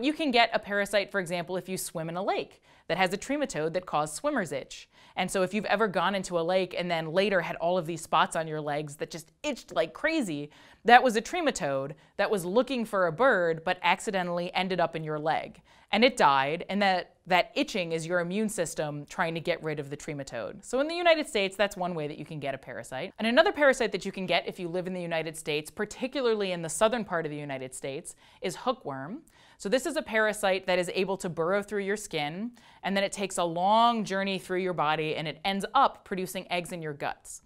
You can get a parasite, for example, if you swim in a lake that has a trematode that causes swimmer's itch. And so if you've ever gone into a lake and then later had all of these spots on your legs that just itched like crazy, that was a trematode that was looking for a bird but accidentally ended up in your leg. And it died, and that, that itching is your immune system trying to get rid of the trematode. So in the United States, that's one way that you can get a parasite. And another parasite that you can get if you live in the United States, particularly in the southern part of the United States, is hookworm. So this is a parasite that is able to burrow through your skin, and then it takes a long journey through your body and it ends up producing eggs in your guts.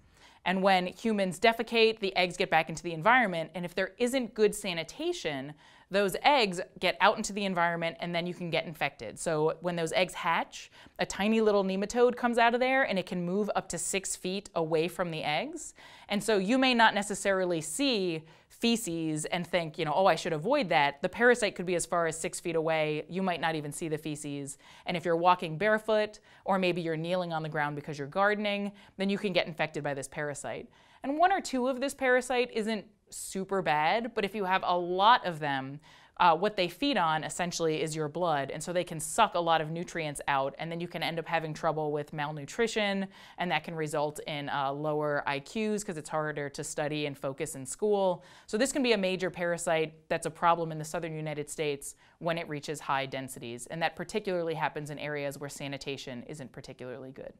And when humans defecate, the eggs get back into the environment, and if there isn't good sanitation, those eggs get out into the environment and then you can get infected. So when those eggs hatch, a tiny little nematode comes out of there and it can move up to six feet away from the eggs. And so you may not necessarily see feces and think, you know, oh, I should avoid that. The parasite could be as far as six feet away. You might not even see the feces. And if you're walking barefoot, or maybe you're kneeling on the ground because you're gardening, then you can get infected by this parasite. And one or two of this parasite isn't super bad, but if you have a lot of them, uh, what they feed on essentially is your blood. And so they can suck a lot of nutrients out, and then you can end up having trouble with malnutrition, and that can result in uh, lower IQs because it's harder to study and focus in school. So this can be a major parasite that's a problem in the southern United States when it reaches high densities. And that particularly happens in areas where sanitation isn't particularly good.